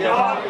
你好